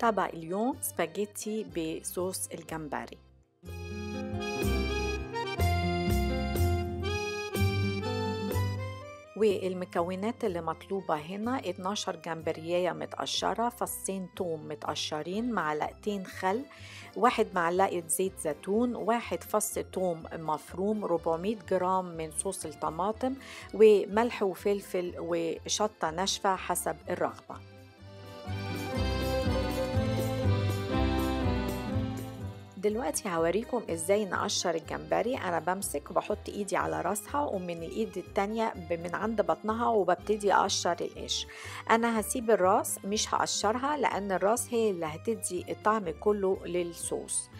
طبق اليوم سباجيتي بصوص الجمبري. والمكونات اللي مطلوبة هنا 12 جمبرياية متقشرة فصين توم متقشرين معلقتين خل واحد معلقة زيت زيتون واحد فص توم مفروم 400 جرام من صوص الطماطم وملح وفلفل وشطة ناشفة حسب الرغبة. دلوقتي هوريكم إزاي نقشر الجمبري. أنا بمسك وبحط إيدي على راسها ومن الإيد التانية من عند بطنها وببتدي أقشر القش. أنا هسيب الراس مش هقشرها لأن الراس هي اللي هتدي الطعم كله للصوص.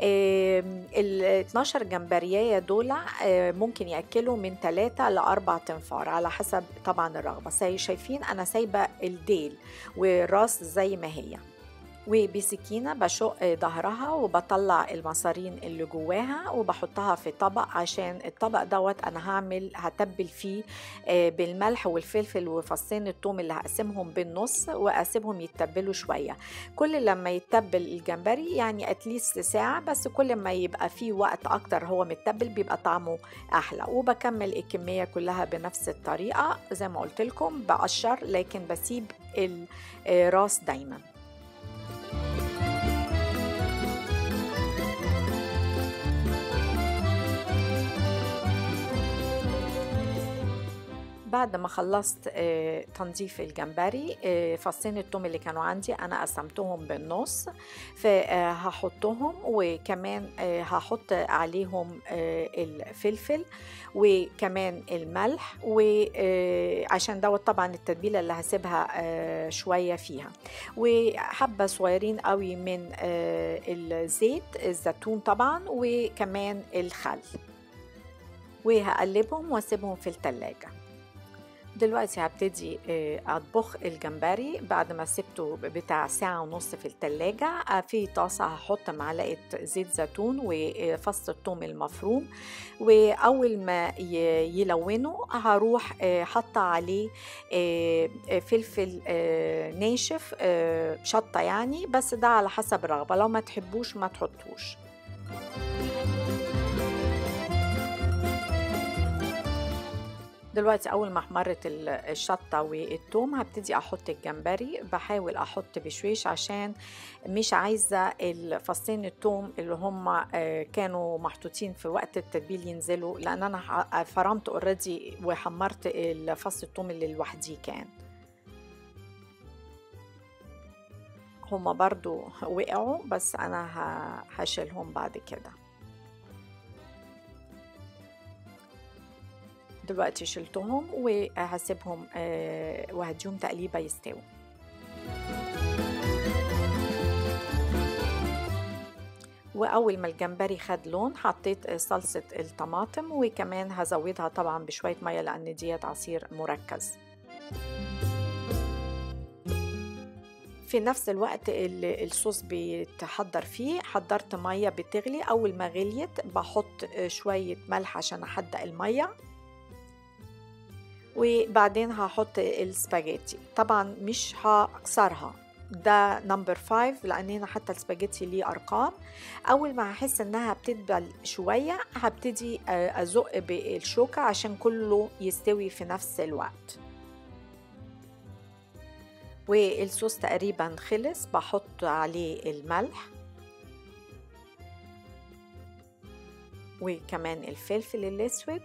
ال 12 جمبرياية دول ممكن يأكلوا من 3 ل 4 تنفار على حسب طبعا الرغبة. شايفين أنا سايبة الديل والراس زي ما هي. وبسكينة بشق ظهرها وبطلع المصارين اللي جواها وبحطها في طبق عشان الطبق دوت أنا هعمل هتبل فيه بالملح والفلفل وفصين الثوم اللي هقسمهم بالنص وأسيبهم يتبلوا شوية. كل لما يتبل الجمبري يعني اتليست ساعة بس كل ما يبقى فيه وقت أكتر هو متبل بيبقى طعمه أحلى. وبكمل الكمية كلها بنفس الطريقة زي ما قلت لكم بقشر لكن بسيب الراس دايما. بعد ما خلصت تنظيف الجمبري فصين التوم اللي كانوا عندي أنا قسمتهم بالنص فهحطهم وكمان هحط عليهم الفلفل وكمان الملح وعشان دوت طبعا التتبيلة اللي هسيبها شوية فيها. وحبة صغيرين قوي من الزيت الزيتون طبعا وكمان الخل. وهقلبهم وأسيبهم في التلاجة. دلوقتي هبتدي أطبخ الجمبري بعد ما سبته بتاع ساعة ونص في التلاجة. في طاسة هحط معلقة زيت زيتون وفص الثوم المفروم. وأول ما يلونوا هروح حاطة عليه فلفل ناشف شطة يعني بس ده على حسب الرغبة. لو ما تحبوش ما تحطوش. دلوقتي أول ما احمرت الشطة والثوم هبتدي أحط الجمبري. بحاول أحط بشويش عشان مش عايزة الفصين الثوم اللي هم كانوا محطوطين في وقت التتبيل ينزلوا لأن أنا فرمت اوريدي وحمرت الفص الثوم اللي لوحديه كان. هما برضو وقعوا بس أنا هشيلهم بعد كده. دلوقتي شلتهم وهسيبهم وهديهم تقليبة يستووا. وأول ما الجمبري خد لون حطيت صلصة الطماطم وكمان هزودها طبعا بشوية مية لأن ديت عصير مركز. في نفس الوقت اللي الصوص بيتحضر فيه حضرت مية بتغلي. أول ما غليت بحط شوية ملح عشان أحدق المية. وبعدين هحط السباجيتي. طبعا مش هكسرها ده number five لأن هنا حتى السباجيتي ليه أرقام. أول ما هحس إنها بتدبل شوية هبتدي أزق بالشوكة عشان كله يستوي في نفس الوقت. والصوص تقريبا خلص بحط عليه الملح. وكمان الفلفل الأسود.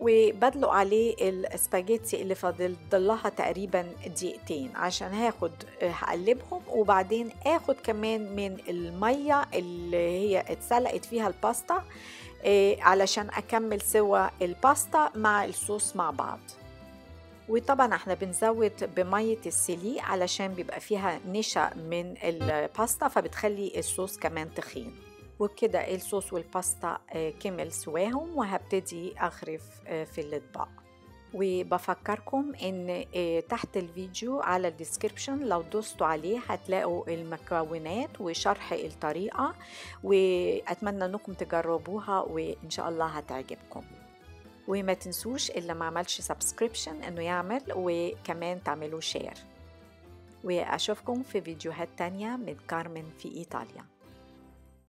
وبدلق عليه السباجيتي اللي فاضل ضلها تقريبا دقيقتين عشان هاخد هقلبهم وبعدين آخد كمان من المية اللي هي اتسلقت فيها الباستا علشان أكمل سوا الباستا مع الصوص مع بعض. وطبعا إحنا بنزود بمية السيلي علشان بيبقى فيها نشا من الباستا فبتخلي الصوص كمان تخين. وبكده الصوص والباستا كمل سواهم وهبتدي أغرف في الأطباق. وبفكركم إن تحت الفيديو على ال description لو دوستوا عليه هتلاقوا المكونات وشرح الطريقة وأتمنى أنكم تجربوها وإن شاء الله هتعجبكم. وما تنسوش اللي ما عملش subscription إنه يعمل وكمان تعملوا share وأشوفكم في فيديوهات تانية من كارمن في إيطاليا.